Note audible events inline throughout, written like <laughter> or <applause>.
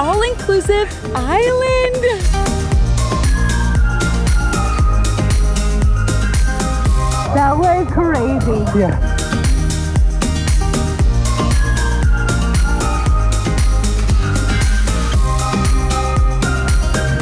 all-inclusive island. That was crazy. Yeah.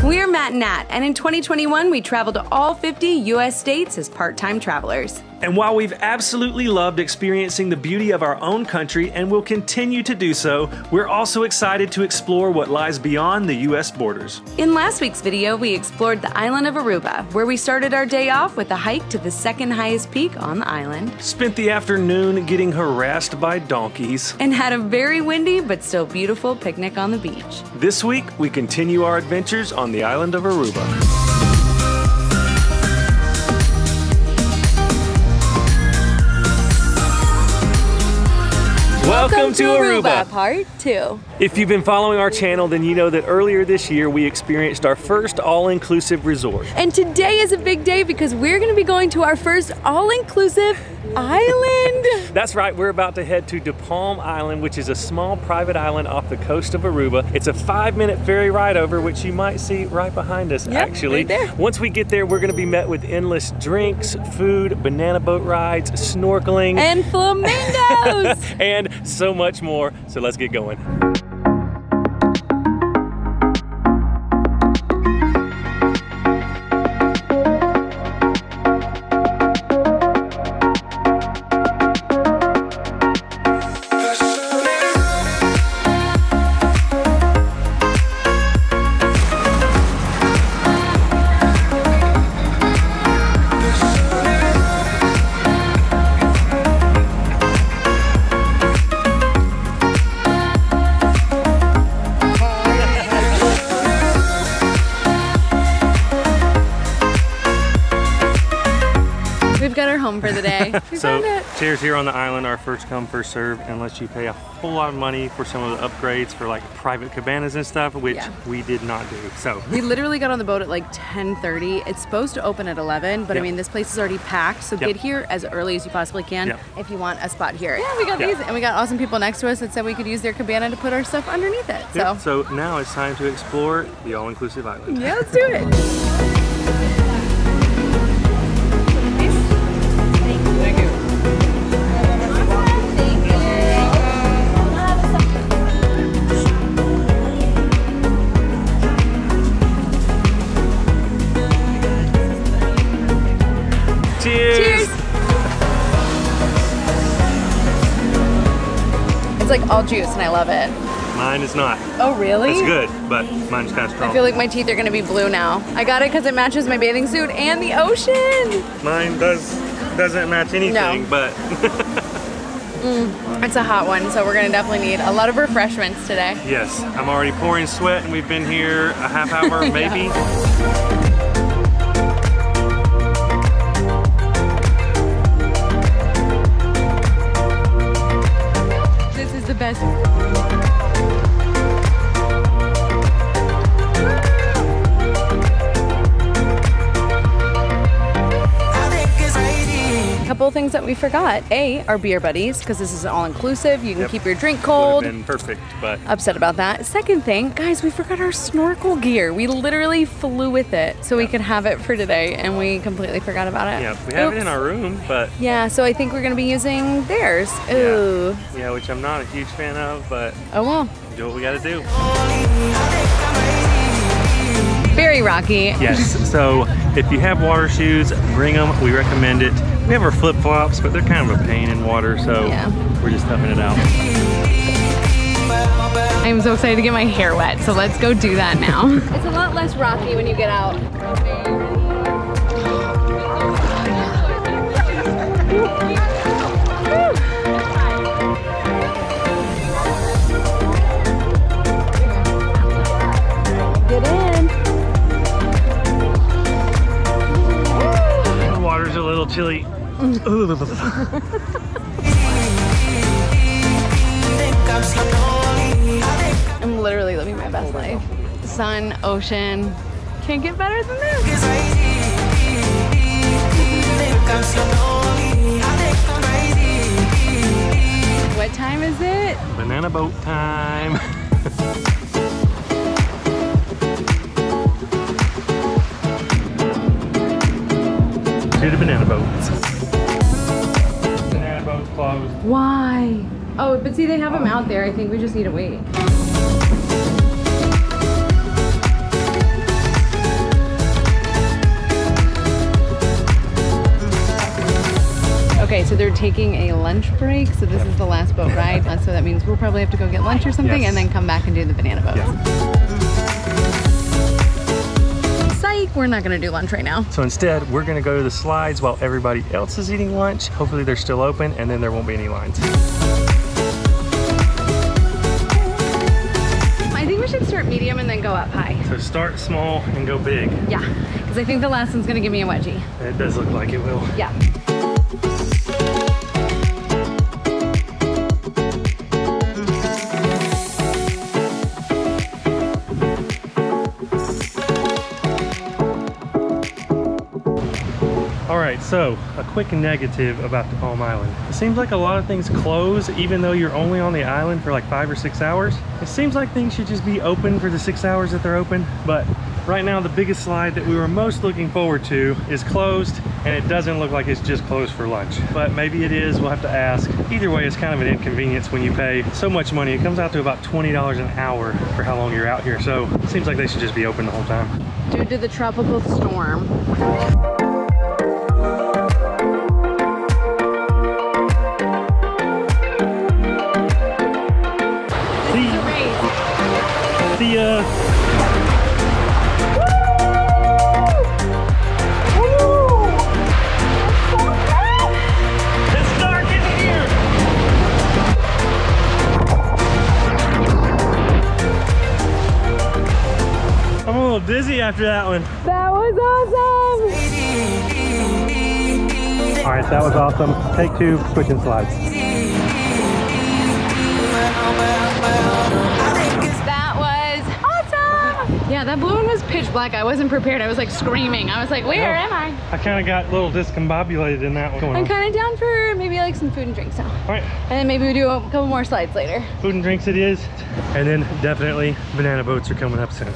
We're Matt and Nat, and in 2021, we traveled to all 50 US states as part time travelers. And while we've absolutely loved experiencing the beauty of our own country and will continue to do so, we're also excited to explore what lies beyond the US borders. In last week's video, we explored the island of Aruba, where we started our day off with a hike to the second highest peak on the island, Spent the afternoon getting harassed by donkeys. and had a very windy but still beautiful picnic on the beach. This week, we continue our adventures on the island of Aruba. Welcome, to Aruba. Part 2. If you've been following our channel, then you know that earlier this year we experienced our first all-inclusive resort. And today is a big day because we're going to be going to our first all inclusive island. <laughs> That's right, we're about to head to De Palm Island, which is a small private island off the coast of Aruba. It's a five minute ferry ride over, which you might see right behind us, Yep, actually. right there. Once we get there, we're gonna be met with endless drinks, food, banana boat rides, snorkeling, and flamingos. <laughs> and so much more. So let's get going. We've got our home for the day. <laughs> We So chairs here on the island are first come, first serve, unless you pay a whole lot of money for some of the upgrades for like private cabanas and stuff, which Yeah. we did not do. So We literally got on the boat at like 10:30. It's supposed to open at 11, but I mean this place is already packed, so Yep. get here as early as you possibly can Yep. if you want a spot here. Yeah, we got these, and we got awesome people next to us that said we could use their cabana to put our stuff underneath it. So Yep, So now it's time to explore the all-inclusive island. yeah, let's do it. <laughs> It's like all juice, and I love it. Mine is not. Oh really? It's good, but mine's kind of strong. I feel like my teeth are gonna be blue now. I got it because it matches my bathing suit and the ocean. Mine does doesn't match anything, No. but <laughs> mm, It's a hot one, so we're gonna definitely need a lot of refreshments today. yes, I'm already pouring sweat, and we've been here a half hour, <laughs> maybe. This Couple things that we forgot. A, our beer buddies, because this is all inclusive. You can Yep. keep your drink cold. been perfect, but Upset about that. Second thing, guys, we forgot our snorkel gear. We literally flew with it so we could have it for today, and we completely forgot about it. yeah, we have it in our room, but Yeah, so I think we're gonna be using theirs. Ooh. yeah, which I'm not a huge fan of, but Oh well. do what we gotta do. Very rocky. Yes, so if you have water shoes, bring them. We recommend it. We have our flip flops, but they're kind of a pain in water, so Yeah. we're just toughing it out. I'm so excited to get my hair wet, so let's go do that now. <laughs> it's a lot less rocky when you get out. Get in. The water's a little chilly. I'm literally living my best life. Sun, ocean, can't get better than this. What time is it? Banana boat time. <laughs> to the banana boats. Oh, see, they have them oh. out there. I think we just need to wait. Okay, so they're taking a lunch break. So this is the last boat ride. <laughs> So that means we'll probably have to go get lunch or something Yes. and then come back and do the banana boat. Yeah. We're not gonna do lunch right now. So instead, we're gonna go to the slides while everybody else is eating lunch. Hopefully they're still open and then there won't be any lines. I think we should start medium and then go up high. So start small and go big. Yeah, because I think the last one's gonna give me a wedgie. It does look like it will. Yeah. So a quick negative about De Palm Island. It seems like a lot of things close even though you're only on the island for like five or six hours. It seems like things should just be open for the six hours that they're open, but right now the biggest slide that we were most looking forward to is closed and it doesn't look like it's just closed for lunch. But maybe it is, we'll have to ask. Either way, it's kind of an inconvenience when you pay so much money. It comes out to about $20 an hour for how long you're out here. So it seems like they should just be open the whole time. Due to the tropical storm. Dizzy after that one. That was awesome! All right, that was awesome. Take two, switching slides. Awesome! blue one was pitch black. I wasn't prepared. I was like screaming. I was like, where am I? I kind of got a little discombobulated in that one. I'm kind of down for maybe like some food and drinks now. All right, And then maybe we do a couple more slides later. food and drinks it is. And then definitely banana boats are coming up soon.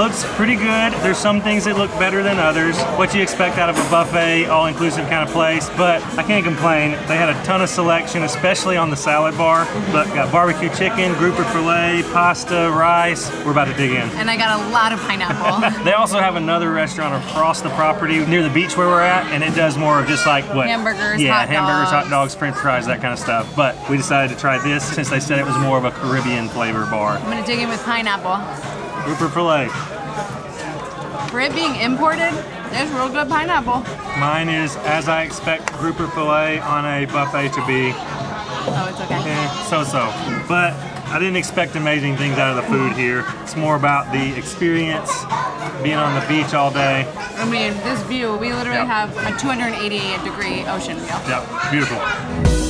Looks pretty good. There's some things that look better than others. What you expect out of a buffet, all-inclusive kind of place, but I can't complain. They had a ton of selection, especially on the salad bar. But got barbecue chicken, grouper filet, pasta, rice. We're about to dig in. And I got a lot of pineapple. <laughs> They also have another restaurant across the property near the beach where we're at, and it does more of just like what Hamburgers, yeah, hot hamburgers, hot dogs. dogs, French fries, that kind of stuff. But we decided to try this since they said it was more of a Caribbean flavor bar. I'm gonna dig in with pineapple. Grouper filet. For it being imported, there's real good pineapple. Mine is as I expect grouper filet on a buffet to be. Oh, it's okay. Eh, so-so. But I didn't expect amazing things out of the food here. It's more about the experience, being on the beach all day. I mean, this view, we literally Yep. have a 280 degree ocean view. Yeah, beautiful.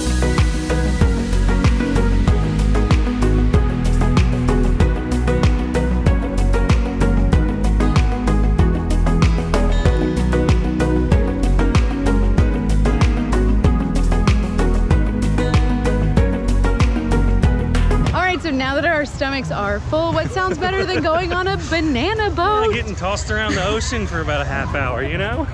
Stomachs are full, what sounds better than going on a banana <laughs> Kinda boat? getting tossed around the ocean for about a half hour, you know?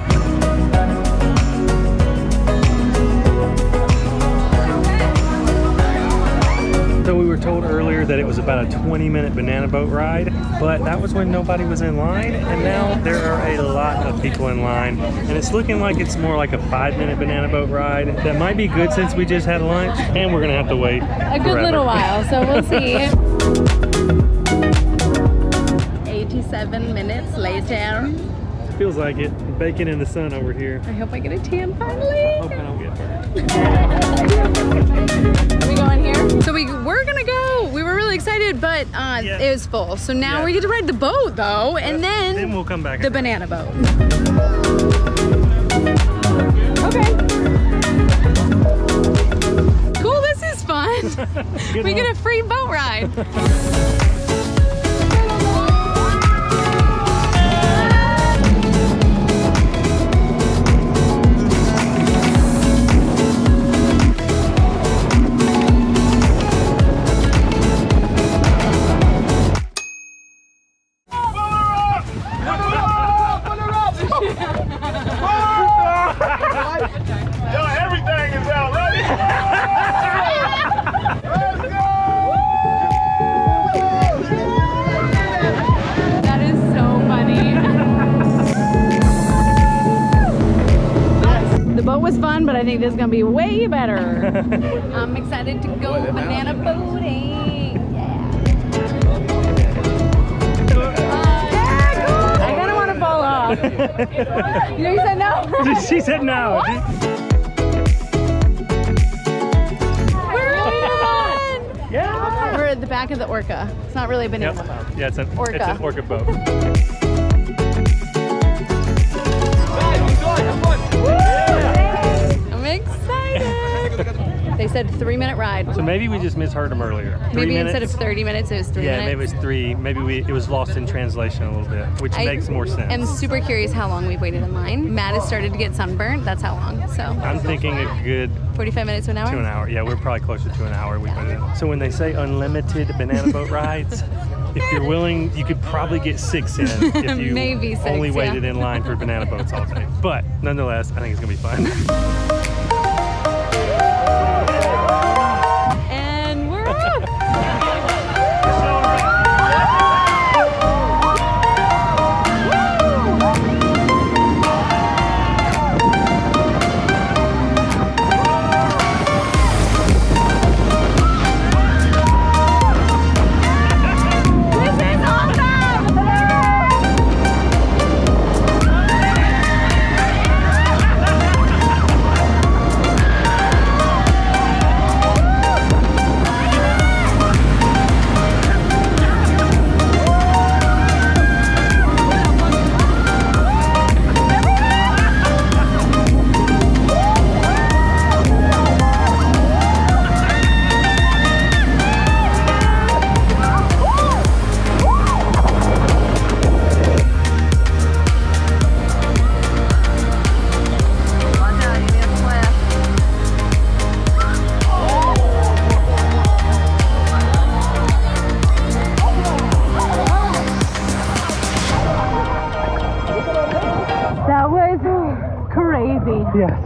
So we were told earlier that it was about a 20 minute banana boat ride, but that was when nobody was in line, and now there are a lot of people in line, and it's looking like it's more like a five minute banana boat ride. That might be good since we just had lunch, and we're gonna have to wait A good little while, so we'll <laughs> see. 87 minutes later. Feels like it. Baking in the sun over here. I hope I get a tan finally. Hope I don't get burned. Are we going here? So we were gonna go. We were really excited, but uh, Yeah. it was full. So now Yeah. we get to ride the boat though, and then, Then we'll come back. the banana boat. Okay. <laughs> we get a free boat ride. Fun, but I think this is gonna be way better. <laughs> I'm excited to go banana boating. Yeah. I kind of want to fall off. you <laughs> know, you said no. <laughs> she said no. We're on one. Yeah. We're at the back of the orca. It's not really a banana Yep. boat. Yeah, it's an Orca. It's an orca boat. They said three minute ride. So maybe we just misheard them earlier. Three Maybe minutes. instead of 30 minutes, it was three yeah, minutes. maybe it was three. Maybe we it was lost in translation a little bit, which I makes more sense. I'm super curious how long we've waited in line. Matt has started to get sunburnt. That's how long. So I'm thinking a good 45 minutes to an hour. to an hour. Yeah, we're probably closer to an hour. We in. So when they say unlimited banana boat <laughs> rides, if you're willing, you could probably get six in if <laughs> you Maybe six, only yeah. waited in line for banana boats all day. But nonetheless, I think it's gonna be fun. <laughs>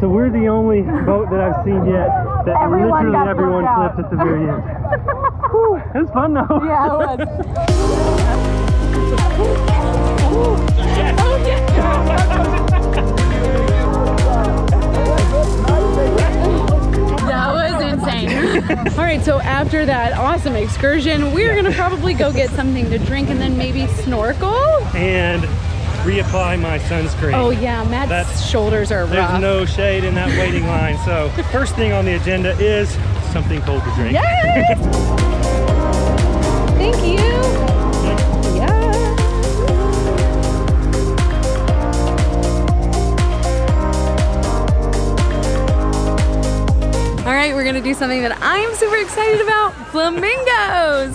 so we're the only boat that I've seen yet that Everyone literally everyone flipped at the very end. <laughs> Whew, it was fun though. Yeah, it was. <laughs> That was insane. All right, so after that awesome excursion, we're gonna probably go get something to drink and then maybe snorkel. And reapply my sunscreen. Oh yeah, Matt's That's- shoulders are There's rough. no shade in that waiting line. So <laughs> first thing on the agenda is something cold to drink. Yes! Thank you. Yeah. All right, we're gonna do something that I'm super excited about, flamingos.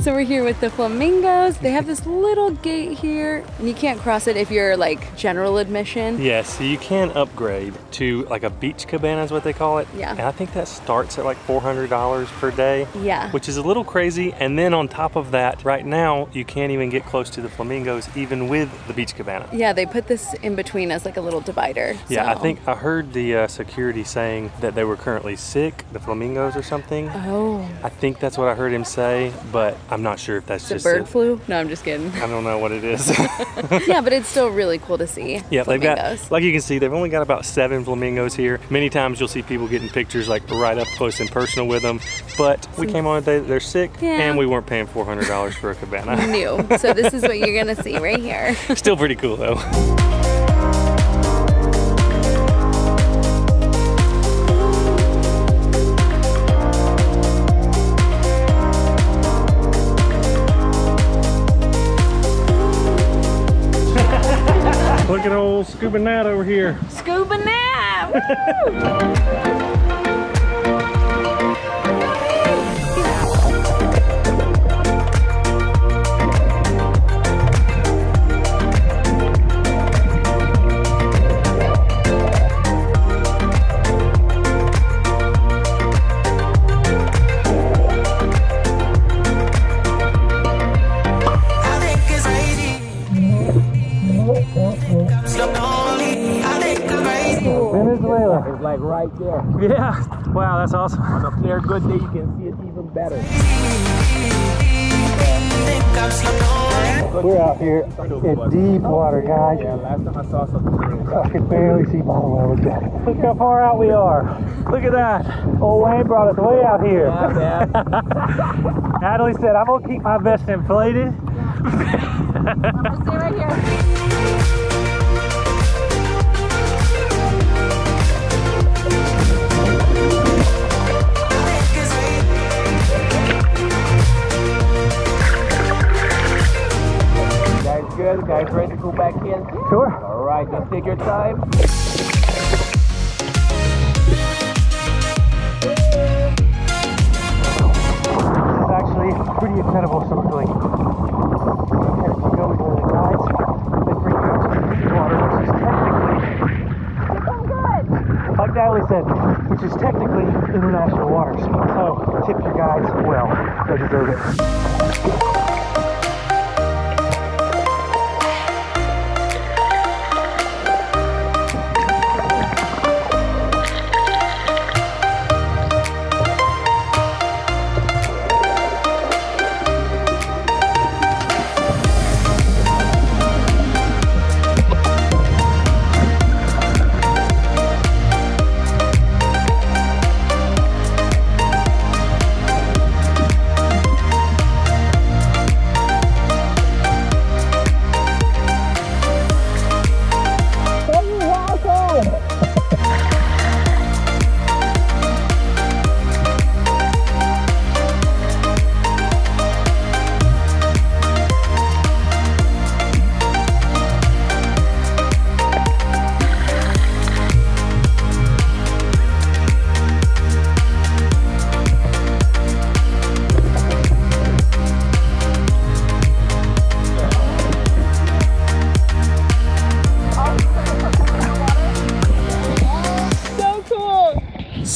So we're here with the flamingos. They have this little gate here, and you can't cross it if you're like general admission. Yes, so you can upgrade to like a beach cabana is what they call it. Yeah. And I think that starts at like $400 per day. Yeah. Which is a little crazy. And then on top of that, right now, you can't even get close to the flamingos even with the beach cabana. Yeah, they put this in between as like a little divider. Yeah, I think I heard the uh, security saying that they were currently sick, the flamingos or something. Oh, I think that's what I heard him say, but I'm not sure if that's is it just bird it. flu? No, I'm just kidding. I don't know what it is. <laughs> yeah, but it's still really cool to see. Yeah, they've got, like you can see, they've only got about seven flamingos here. Many times you'll see people getting pictures like right up close and personal with them. But we came on a day they're sick Yeah. and we weren't paying $400 for a cabana. <laughs> new. So this is what you're gonna see right here. <laughs> Still pretty cool though. Look at old Scuba Nat over here. Scuba nap. <laughs> right there. Yeah. Wow, that's awesome. On a clear good day, you can see it even better. Think I'm so lonely. We're out here in deep water, guys. Yeah, last time I saw something. I can barely see bottom level. Look at that. Look how far out we are. Look at that. Old Wayne brought us way out here. <laughs> Natalie said, I'm gonna keep my vest inflated. I'm going to Stay right here. Good? Guys ready to go back in? Sure. All right, just take your time. This is actually pretty incredible snorkeling. And if you go into the guides, they bring you out to the deep water, which is technically, oh, like Natalie said, which is technically international waters. So tip your guides well. They deserve it.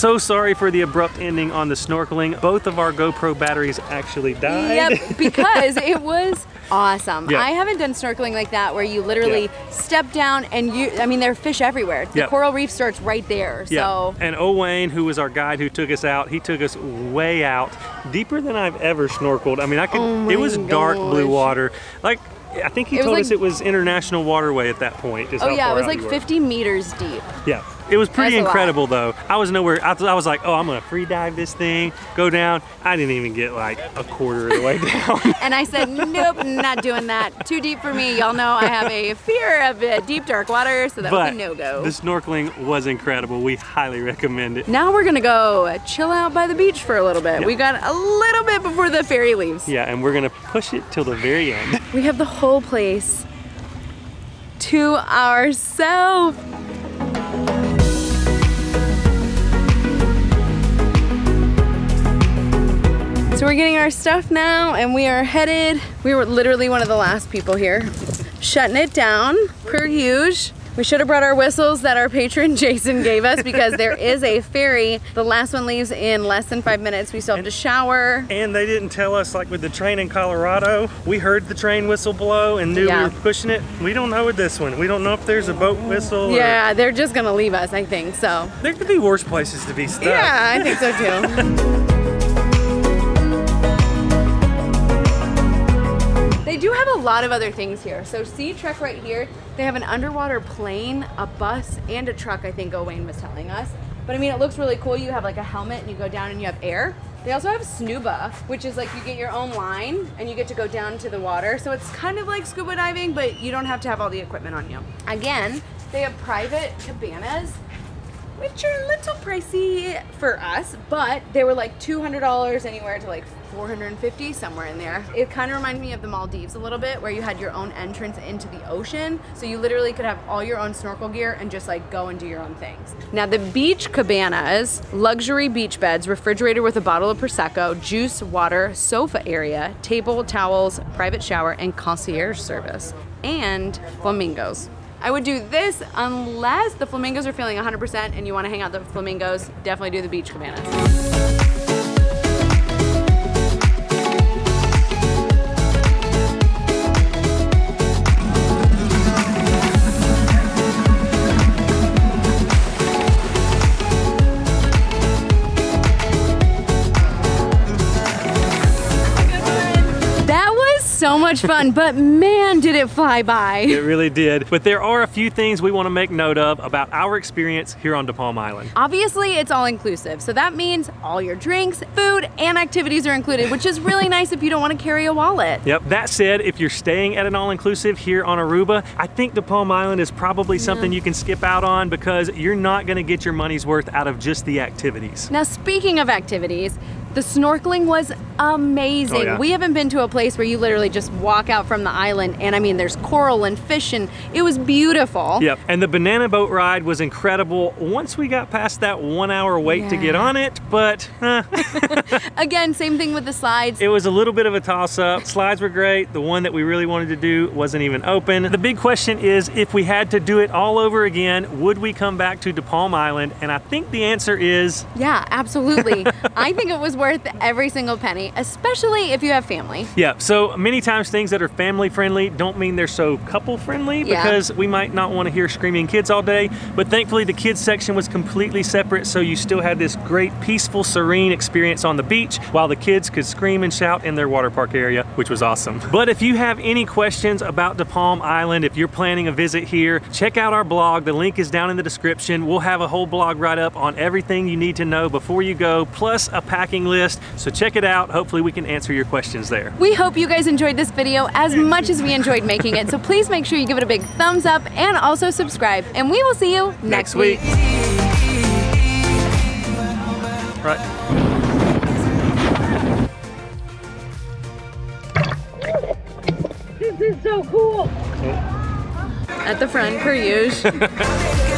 So sorry for the abrupt ending on the snorkeling. Both of our GoPro batteries actually died. Yep, <laughs> because it was awesome. Yeah. I haven't done snorkeling like that where you literally Yeah. step down and you, I mean, there are fish everywhere. The Yep. coral reef starts right there. Yeah. So, And Owain, who was our guide who took us out, he took us way out, deeper than I've ever snorkeled. I mean, I could. Oh it was my dark blue water. Like, I think he It told like- us it was international waterway at that point. is oh yeah, it was like 50 meters deep. Yeah. It was pretty That's incredible though. I was nowhere. I, I was like, oh, I'm gonna free dive this thing, go down. I didn't even get like a quarter of the way <laughs> down. And I said, nope, not doing that. Too deep for me. Y'all know I have a fear of uh, deep, dark water, so that was but a no-go. the snorkeling was incredible. We highly recommend it. Now we're gonna go chill out by the beach for a little bit. Yeah. We got a little bit before the ferry leaves. Yeah, and we're gonna push it till the very end. We have the whole place to ourselves. So we're getting our stuff now and we are headed. We were literally one of the last people here. Shutting it down, per usual. We should have brought our whistles that our patron <laughs> Jason gave us because there is a ferry. The last one leaves in less than five minutes. We still have to shower. And they didn't tell us, like with the train in Colorado, we heard the train whistle blow and knew Yeah. we were pushing it. We don't know with this one. We don't know if there's a boat whistle. or- Yeah, they're just gonna leave us, I think. So, There could be worse places to be stuck. yeah, I think so too. <laughs> do have a lot of other things here. So Sea Trek right here, they have an underwater plane, a bus, and a truck, I think Owain was telling us. But I mean, it looks really cool. You have like a helmet and you go down and you have air. They also have snuba, which is like you get your own line and you get to go down to the water. So it's kind of like scuba diving, but you don't have to have all the equipment on you. Again, they have private cabanas which are a little pricey for us, but they were like $200 anywhere to like 450 somewhere in there. It kind of reminds me of the Maldives a little bit, where you had your own entrance into the ocean, so you literally could have all your own snorkel gear and just like go and do your own things. Now the beach cabanas, luxury beach beds, refrigerator with a bottle of prosecco, juice, water, sofa area, table, towels, private shower, and concierge service, and flamingos. I would do this unless the flamingos are feeling 100% and you want to hang out the flamingos. Definitely do the beach cabanas. So much fun, but man, did it fly by. It really did. But there are a few things we want to make note of about our experience here on De Palm Island. Obviously, it's all inclusive, so that means all your drinks, food, and activities are included, which is really nice if you don't want to carry a wallet. Yep. That said, if you're staying at an all-inclusive here on Aruba, I think De Palm Island is probably something you can skip out on because you're not going to get your money's worth out of just the activities. Now, speaking of activities, the snorkeling was amazing. Oh, yeah. We haven't been to a place where you literally just walk out from the island, and I mean, there's coral and fish, and it was beautiful. Yep. And the banana boat ride was incredible once we got past that one hour wait to get on it, but uh, <laughs> Again, same thing with the slides. it was a little bit of a toss up. Slides were great. The one that we really wanted to do wasn't even open. The big question is if we had to do it all over again, would we come back to De Palm Island? And I think the answer is yeah, absolutely. <laughs> I think it was worth every single penny, especially if you have family. Yeah, so many times things that are family friendly don't mean they're so couple friendly Yeah. because we might not want to hear screaming kids all day. But thankfully, the kids section was completely separate, so you still had this great, peaceful, serene experience on the beach while the kids could scream and shout in their water park area, which was awesome. <laughs> But if you have any questions about De Palm Island, if you're planning a visit here, check out our blog. The link is down in the description. We'll have a whole blog write up on everything you need to know before you go, plus a packing list. So check it out. Hopefully, we can answer your questions there. We hope you guys enjoyed this video as much as we enjoyed making it. So please make sure you give it a big thumbs up and also subscribe. And we will see you next, next week. Right. This is so cool. At the front, per usual. <laughs>